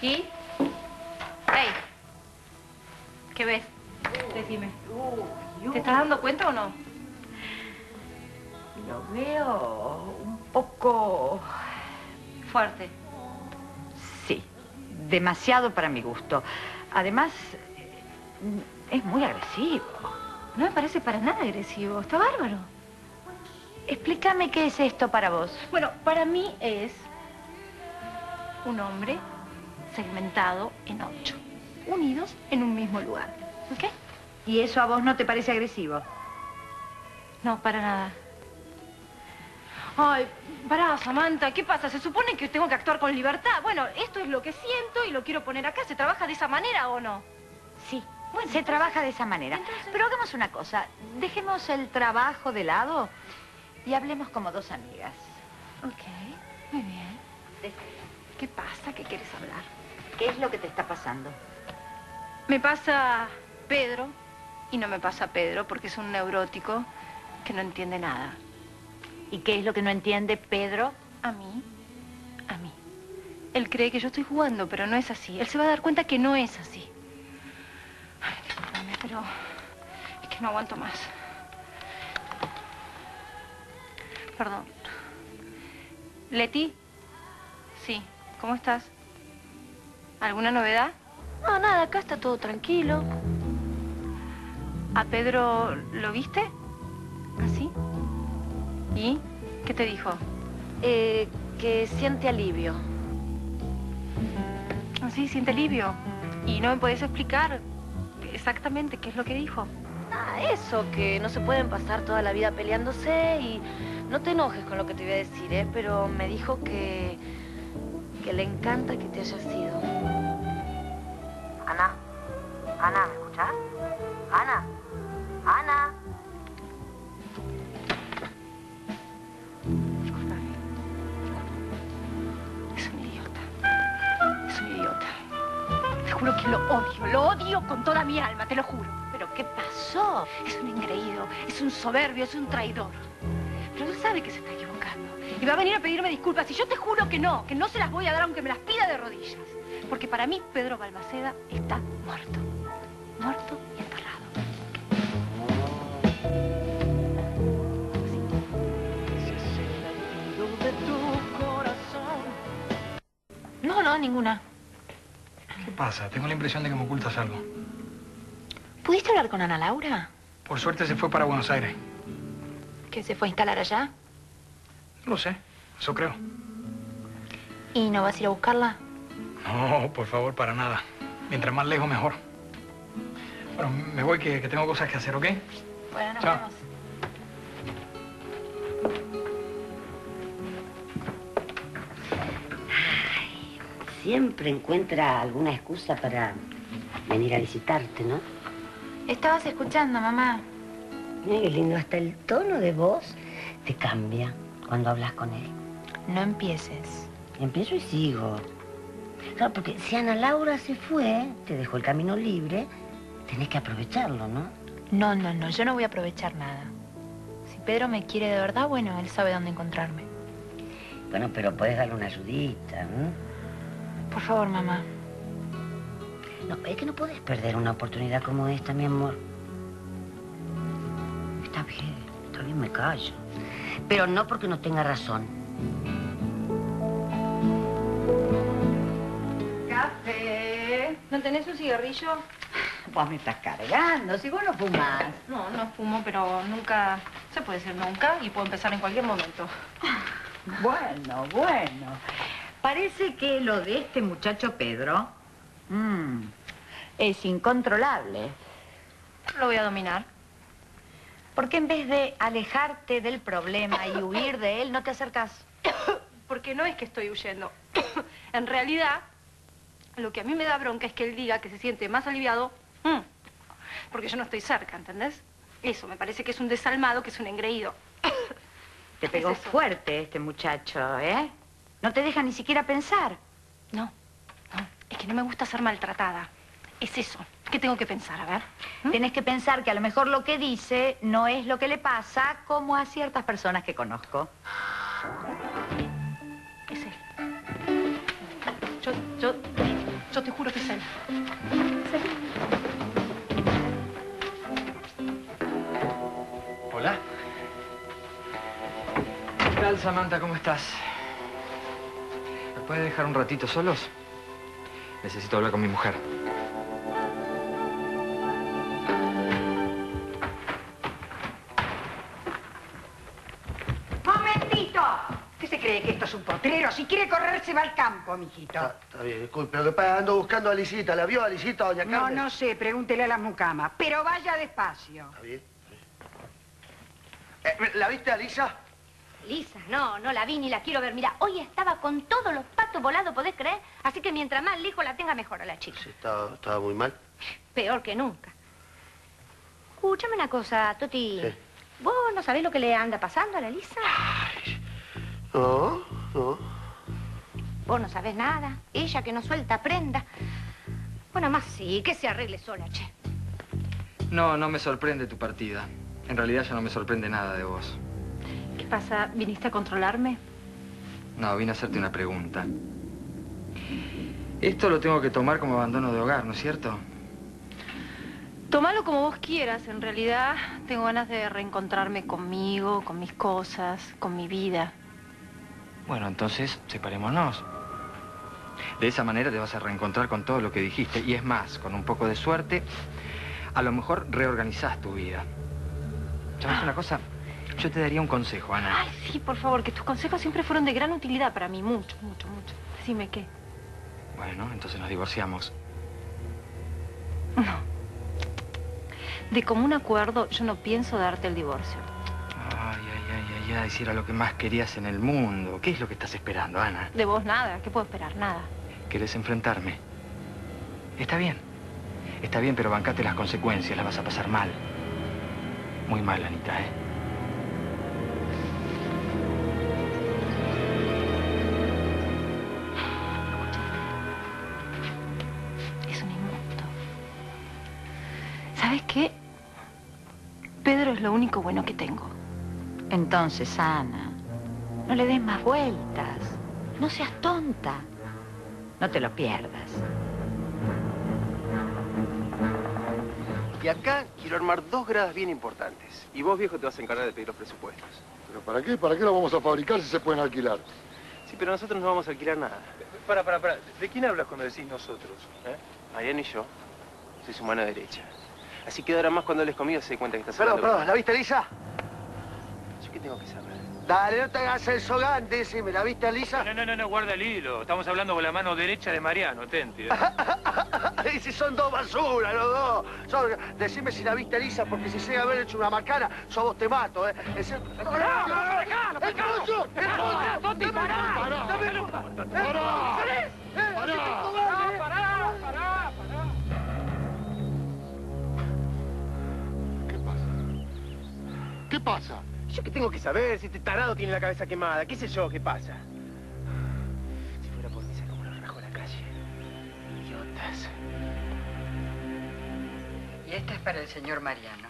¿Y? ¡Hey! ¿Qué ves? Decime. ¿Te estás dando cuenta o no? Lo veo un poco... Fuerte. Sí, demasiado para mi gusto. Además, es muy agresivo. No me parece para nada agresivo. Está bárbaro. Explícame qué es esto para vos. Bueno, para mí es un hombre segmentado en ocho, unidos en un mismo lugar. ¿Ok? ¿Y eso a vos no te parece agresivo? No, para nada. Ay, pará, Samantha, ¿qué pasa? Se supone que tengo que actuar con libertad. Bueno, esto es lo que siento y lo quiero poner acá. ¿Se trabaja de esa manera o no? Sí, bueno, se trabaja de esa manera. Pero hagamos una cosa. Dejemos el trabajo de lado y hablemos como dos amigas. Ok, muy bien. ¿Qué pasa? ¿Qué quieres hablar? ¿Qué es lo que te está pasando? Me pasa Pedro y no me pasa Pedro porque es un neurótico que no entiende nada. ¿Y qué es lo que no entiende Pedro? A mí, a mí. Él cree que yo estoy jugando, pero no es así. Él se va a dar cuenta que no es así. Ay, discúlpame, pero es que no aguanto más. Perdón. Leti, sí, ¿cómo estás? ¿Alguna novedad? No, nada, acá está todo tranquilo. ¿A Pedro lo viste? ¿Así? ¿Y? ¿Qué te dijo? Eh, que siente alivio. Ah, sí, siente alivio. ¿Y no me podés explicar exactamente qué es lo que dijo? Ah, eso, que no se pueden pasar toda la vida peleándose y no te enojes con lo que te voy a decir, ¿eh? Pero me dijo que, que le encanta que te hayas ido. Ana, ¿me escuchás? Ana, Ana. Es un idiota. Es un idiota. Te juro que lo odio. Lo odio con toda mi alma, te lo juro. ¿Pero qué pasó? Es un engreído, es un soberbio, es un traidor. Pero él sabe que se está equivocando. Y va a venir a pedirme disculpas. Y yo te juro que no, que no se las voy a dar aunque me las pida de rodillas. Porque para mí Pedro Balmaceda está. Muerto ninguna. ¿Qué pasa? Tengo la impresión de que me ocultas algo. ¿Pudiste hablar con Ana Laura? Por suerte se fue para Buenos Aires. ¿Que se fue a instalar allá? No lo sé, eso creo. ¿Y no vas a ir a buscarla? No, por favor, para nada. Mientras más lejos, mejor. Bueno, me voy que, que tengo cosas que hacer, ¿ok? Bueno, nos Chao. vemos. Siempre encuentra alguna excusa para venir a visitarte, ¿no? Estabas escuchando, mamá. Mira qué lindo, hasta el tono de voz te cambia cuando hablas con él. No empieces. Empiezo y sigo. Claro, porque si Ana Laura se fue, te dejó el camino libre, tenés que aprovecharlo, ¿no? No, no, no, yo no voy a aprovechar nada. Si Pedro me quiere de verdad, bueno, él sabe dónde encontrarme. Bueno, pero puedes darle una ayudita, ¿no? Por favor, mamá. No, es que no podés perder una oportunidad como esta, mi amor. Está bien, está bien, me callo. Pero no porque no tenga razón. Café. ¿No tenés un cigarrillo? Vos me estás cargando, si vos no fumás. No, no fumo, pero nunca... Se puede decir nunca y puedo empezar en cualquier momento. Bueno, bueno. Parece que lo de este muchacho Pedro mm, es incontrolable. Lo voy a dominar. Porque en vez de alejarte del problema y huir de él, no te acercas. Porque no es que estoy huyendo. en realidad, lo que a mí me da bronca es que él diga que se siente más aliviado mm, porque yo no estoy cerca, ¿entendés? Eso, me parece que es un desalmado, que es un engreído. Te pegó Es fuerte este muchacho, ¿eh? No te deja ni siquiera pensar. No, no, es que no me gusta ser maltratada. Es eso. ¿Qué tengo que pensar? A ver. ¿Mm? Tienes que pensar que a lo mejor lo que dice no es lo que le pasa como a ciertas personas que conozco. Es él. Yo, yo te juro que es él. Hola. ¿Qué tal, Samantha? ¿Cómo estás? ¿Me puedes dejar un ratito solos? Necesito hablar con mi mujer. ¡Momentito! ¿Qué se cree que esto es un potrero? Si quiere correr, se va al campo, mijito. Está, está bien, disculpe. Lo que pasa, ando buscando a Lisita. ¿La vio a Lisita, doña No, Carmen? no sé, pregúntele a la mucama. Pero vaya despacio. Está bien. Eh, ¿La viste a Lisa? Lisa, no, no la vi ni la quiero ver. Mira, hoy estaba con todos los patos volados, ¿podés creer? Así que mientras más lejos la tenga, mejor a la chica. Sí, estaba, estaba muy mal. Peor que nunca. Escúchame una cosa, Toti. Sí. ¿Vos no sabés lo que le anda pasando a la Lisa? No, no. Vos no sabés nada. Ella que no suelta prenda. Bueno, más sí, que se arregle sola, che. No, no me sorprende tu partida. En realidad ya no me sorprende nada de vos. ¿Qué pasa? ¿Viniste a controlarme? No, vine a hacerte una pregunta. Esto lo tengo que tomar como abandono de hogar, ¿no es cierto? Tómalo como vos quieras. En realidad, tengo ganas de reencontrarme conmigo, con mis cosas, con mi vida. Bueno, entonces separémonos. De esa manera te vas a reencontrar con todo lo que dijiste. Y es más, con un poco de suerte, a lo mejor reorganizás tu vida. ¿Sabes una cosa? Yo te daría un consejo, Ana. Ay, sí, por favor, que tus consejos siempre fueron de gran utilidad para mí. Mucho, mucho, mucho. Decime qué. Bueno, entonces nos divorciamos. No. De común acuerdo, yo no pienso darte el divorcio. Ay, ay, ay, ay, ay, si era lo que más querías en el mundo. ¿Qué es lo que estás esperando, Ana? De vos nada, ¿qué puedo esperar? Nada. ¿Querés enfrentarme? Está bien. Está bien, pero bancate las consecuencias, las vas a pasar mal. Muy mal, Anita, ¿eh? ¿Sabes qué? Pedro es lo único bueno que tengo. Entonces, Ana, no le des más vueltas. No seas tonta. No te lo pierdas. Y acá quiero armar dos gradas bien importantes. Y vos, viejo, te vas a encargar de pedir los presupuestos. ¿Pero para qué? ¿Para qué lo vamos a fabricar si se pueden alquilar? Sí, pero nosotros no vamos a alquilar nada. Para, para, para. ¿De quién hablas cuando decís nosotros? ¿Eh? Mariano y yo. Soy su mano derecha. Así que ahora más cuando hables conmigo se dé cuenta que estás Perdón, hablando perdón. ¿La viste Lisa? ¿Yo qué tengo que saber? Dale, no te hagas el sogante, decime. ¿La viste Lisa? No, no, no, no, guarda el hilo. Estamos hablando con la mano derecha de Mariano, atenti. ¿eh? y si son dos basuras, los dos. Son- Decime si la viste a Lisa, porque si llega a haber hecho una macana, yo a vos te mato, ¿eh? Es. ¡El pollo! ¡El pollo! ¡Toti, pará! ¡Pará! ¡Pará! ¡Pará! Pasa? ¿Yo qué tengo que saber si este tarado tiene la cabeza quemada? ¿Qué sé yo? ¿Qué pasa? Si fuera por mí, sé cómo lo rajo a la calle. Idiotas. Y esta es para el señor Mariano.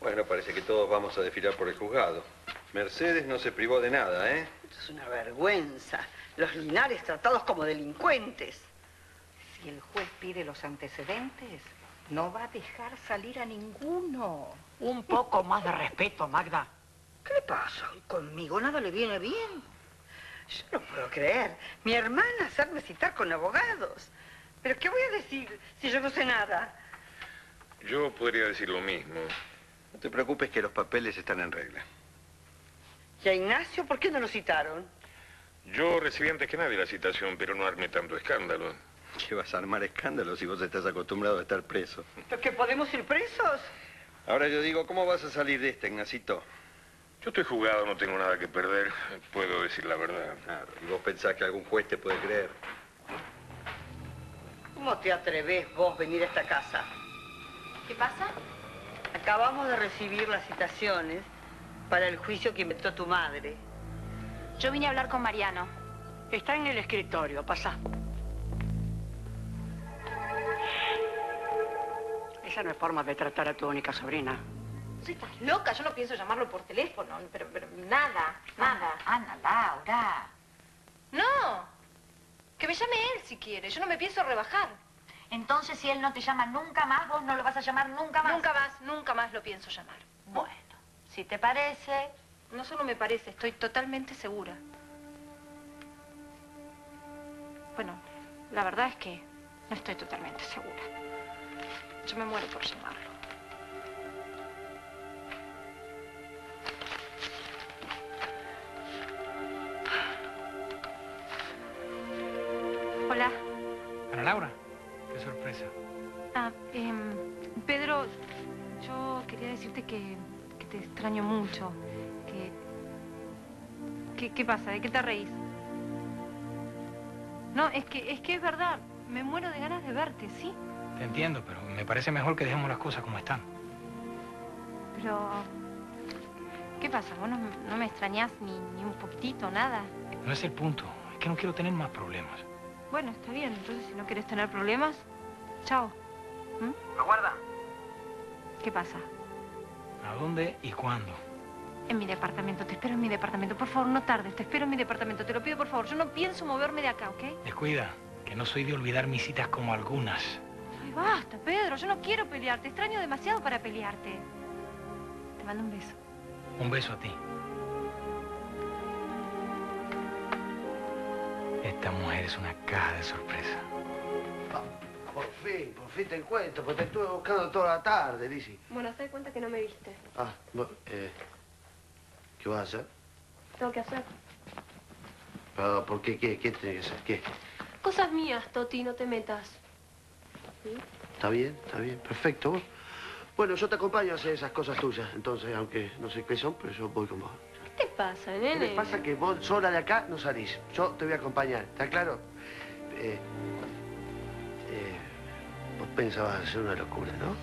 Bueno, parece que todos vamos a desfilar por el juzgado. Mercedes no se privó de nada, ¿eh? Esto es una vergüenza. Los Linares tratados como delincuentes. Si el juez pide los antecedentes, no va a dejar salir a ninguno. Un poco más de respeto, Magda. ¿Qué le pasa? ¿Conmigo nada le viene bien? Yo no puedo creer. Mi hermana hacerme citar con abogados. ¿Pero qué voy a decir si yo no sé nada? Yo podría decir lo mismo. No te preocupes que los papeles están en regla. ¿Y a Ignacio por qué no lo citaron? Yo recibí antes que nadie la citación, pero no armé tanto escándalo. ¿Qué vas a armar escándalo si vos estás acostumbrado a estar preso? ¿Pero que podemos ir presos? Ahora yo digo, ¿cómo vas a salir de esta, Ignacito? Yo estoy jugado, no tengo nada que perder. Puedo decir la verdad. Claro, y vos pensás que algún juez te puede creer. ¿Cómo te atreves vos venir a esta casa? ¿Qué pasa? Acabamos de recibir las citaciones para el juicio que inventó tu madre. Yo vine a hablar con Mariano. Está en el escritorio, pasa. Esa no es forma de tratar a tu única sobrina. Sí, estás loca, yo no pienso llamarlo por teléfono, pero, pero nada, nada. Ana, Laura. No. Que me llame él si quiere. Yo no me pienso rebajar. Entonces, si él no te llama nunca más, vos no lo vas a llamar nunca más. Nunca más, nunca más lo pienso llamar. Bueno, si te parece... No solo me parece, estoy totalmente segura. Bueno, la verdad es que no estoy totalmente segura. Yo me muero por llamarlo. Hola. Ana Laura, qué sorpresa. Ah, em, Pedro, yo quería decirte que, que te extraño mucho. Que, que- ¿Qué pasa? ¿De qué te reís? No, es que, es que es verdad. Me muero de ganas de verte, ¿sí? Te entiendo, pero me parece mejor que dejemos las cosas como están. Pero... ¿Qué pasa? ¿Vos no, no me extrañás ni, ni un poquitito, nada? No es el punto. Es que no quiero tener más problemas. Bueno, está bien. Entonces, si no quieres tener problemas, chao. Aguarda. ¿Qué pasa? ¿A dónde y cuándo? En mi departamento. Te espero en mi departamento. Por favor, no tardes. Te espero en mi departamento. Te lo pido, por favor. Yo no pienso moverme de acá, ¿ok? Descuida, que no soy de olvidar mis citas como algunas. Basta, Pedro. Yo no quiero pelear. Te extraño demasiado para pelearte. Te mando un beso. Un beso a ti. Esta mujer es una caja de sorpresa. Por fin, por fin te encuentro, porque te estuve buscando toda la tarde, Lizzy. Bueno, te das cuenta que no me viste. Ah, bu- eh, ¿qué vas a hacer? Tengo que hacer. Pero, ¿por qué? ¿Qué, qué tenés que hacer? ¿Qué? Cosas mías, Toti, no te metas. ¿Está bien? ¿Está bien? Perfecto. ¿vos? Bueno, yo te acompaño a hacer esas cosas tuyas, entonces, aunque no sé qué son, pero yo voy con vos. ¿Qué te pasa, ¿Qué nene? te pasa que vos sola de acá no salís? Yo te voy a acompañar, ¿está claro? Eh, eh, vos pensabas hacer una locura, ¿no?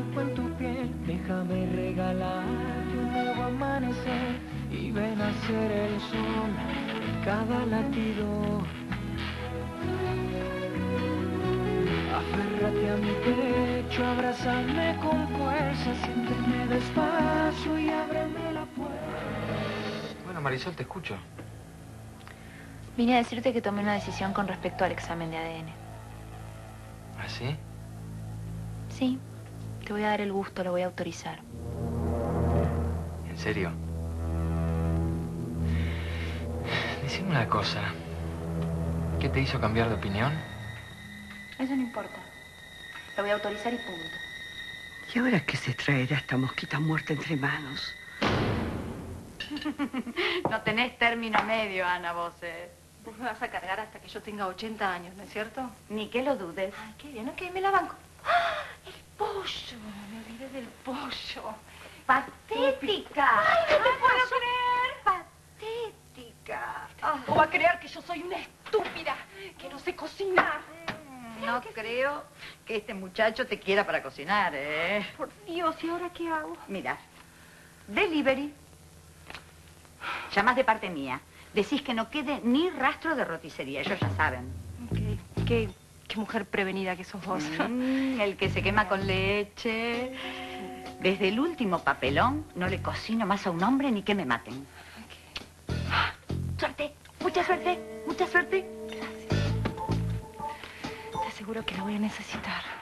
En tu piel. Déjame regalarte un nuevo amanecer y ven a ser el sol en cada latido. Aférrate a mi pecho, abrázame con fuerza, siénteme despacio y ábreme la puerta. Bueno, Marisol, te escucho. Vine a decirte que tomé una decisión con respecto al examen de ADN. ¿Ah, sí? Sí, te voy a dar el gusto, lo voy a autorizar. ¿En serio? Decime una cosa. ¿Qué te hizo cambiar de opinión? Eso no importa. Lo voy a autorizar y punto. ¿Y ahora qué se traerá esta mosquita muerta entre manos? No tenés término medio, Ana, vos, eh. Vos me vas a cargar hasta que yo tenga 80 años, ¿no es cierto? Ni que lo dudes. Ay, qué bien, ok, me la banco. ¡Ah! ¡El pollo! Me olvidé del pollo. ¡Patética! ¡Ay, no te puedo creer! ¡Patética! ¿O va a creer que yo soy una estúpida que no sé cocinar? No creo que este muchacho te quiera para cocinar, ¿eh? Por Dios, ¿y ahora qué hago? Mira, delivery. Llamás de parte mía. Decís que no quede ni rastro de roticería, ellos ya saben. Qué, qué, qué mujer prevenida que sos vos. Mm, el que se quema con leche. Desde el último papelón no le cocino más a un hombre ni que me maten. Suerte, mucha suerte, mucha suerte. Te aseguro que la voy a necesitar.